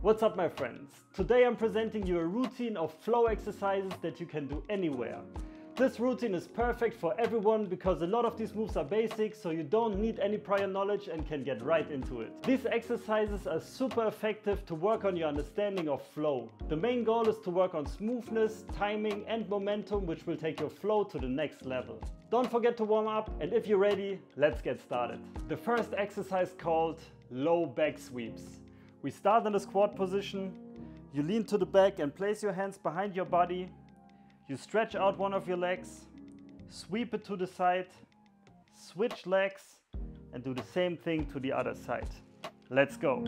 What's up my friends? Today I'm presenting you a routine of flow exercises that you can do anywhere. This routine is perfect for everyone because a lot of these moves are basic so you don't need any prior knowledge and can get right into it. These exercises are super effective to work on your understanding of flow. The main goal is to work on smoothness, timing and momentum which will take your flow to the next level. Don't forget to warm up and if you're ready, let's get started. The first exercise called low back sweeps. We start in the squat position, you lean to the back and place your hands behind your body you stretch out one of your legs, sweep it to the side, switch legs and do the same thing to the other side. Let's go.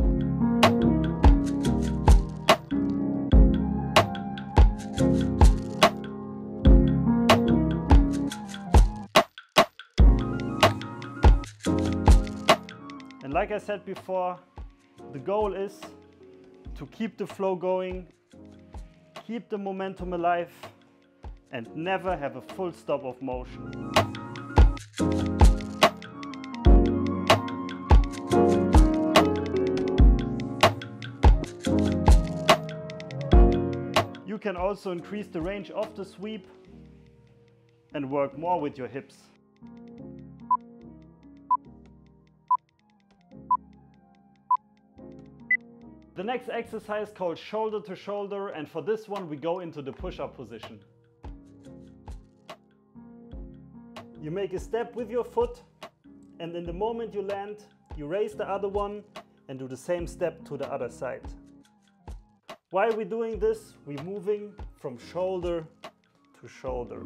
And like I said before, the goal is to keep the flow going, keep the momentum alive and never have a full stop of motion. You can also increase the range of the sweep and work more with your hips. The next exercise called shoulder to shoulder and for this one we go into the push-up position. You make a step with your foot and in the moment you land, you raise the other one and do the same step to the other side. Why are we doing this? We're moving from shoulder to shoulder.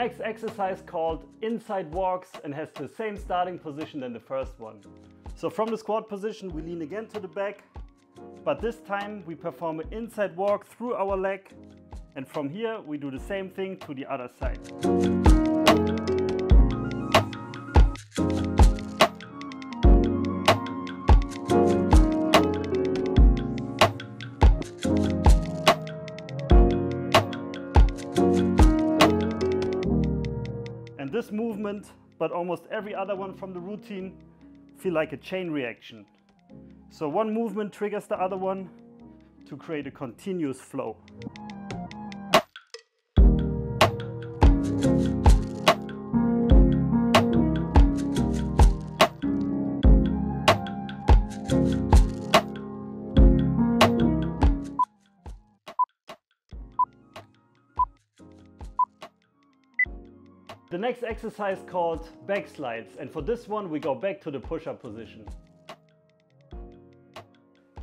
Next exercise called inside walks and has the same starting position than the first one. So from the squat position we lean again to the back, but this time we perform an inside walk through our leg and from here we do the same thing to the other side. And this movement, but almost every other one from the routine, feel like a chain reaction. So one movement triggers the other one to create a continuous flow. The next exercise called back slides and for this one we go back to the push-up position.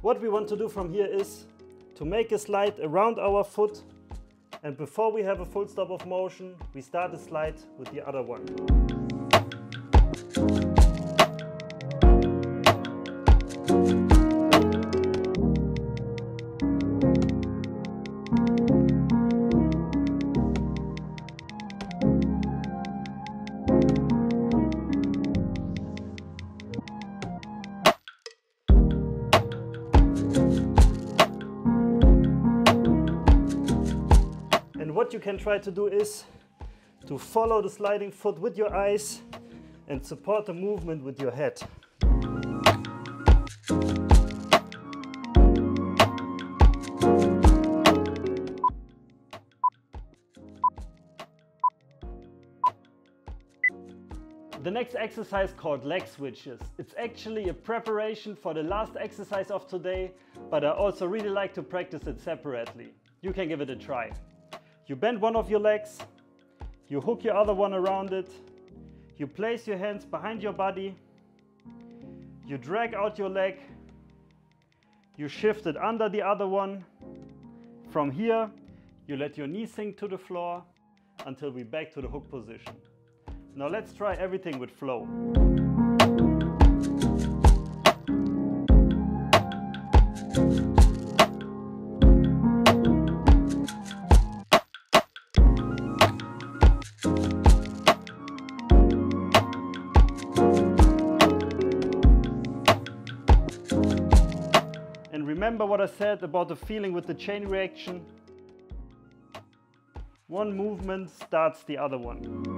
What we want to do from here is to make a slide around our foot and before we have a full stop of motion we start the slide with the other one. What you can try to do is to follow the sliding foot with your eyes and support the movement with your head. The next exercise called leg switches. It's actually a preparation for the last exercise of today, but I also really like to practice it separately. You can give it a try. You bend one of your legs, you hook your other one around it, you place your hands behind your body, you drag out your leg, you shift it under the other one. From here, you let your knee sink to the floor until we back to the hook position. Now let's try everything with flow. And remember what I said about the feeling with the chain reaction? One movement starts the other one.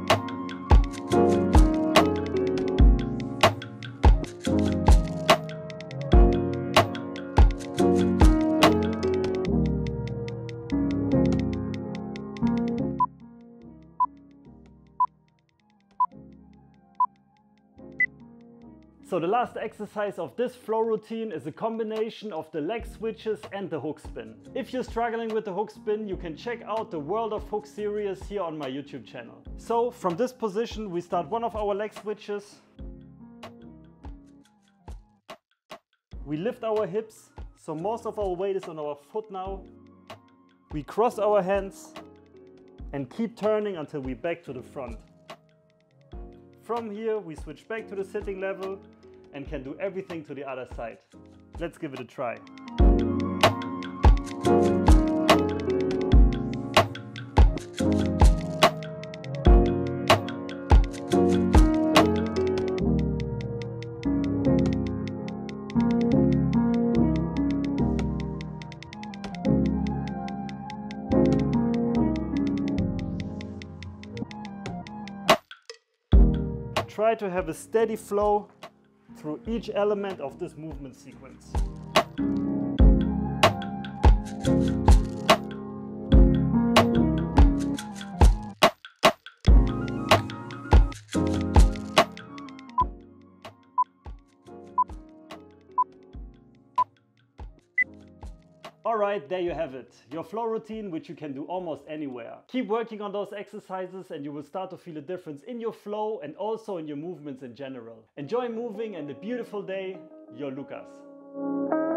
So the last exercise of this flow routine is a combination of the leg switches and the hook spin. If you're struggling with the hook spin, you can check out the World of Hook series here on my YouTube channel. So from this position, we start one of our leg switches. We lift our hips, so most of our weight is on our foot now. We cross our hands and keep turning until we back to the front. From here, we switch back to the sitting level and can do everything to the other side. Let's give it a try. Try to have a steady flow through each element of this movement sequence. Alright, there you have it. Your flow routine, which you can do almost anywhere. Keep working on those exercises and you will start to feel a difference in your flow and also in your movements in general. Enjoy moving and a beautiful day. Your Lukas.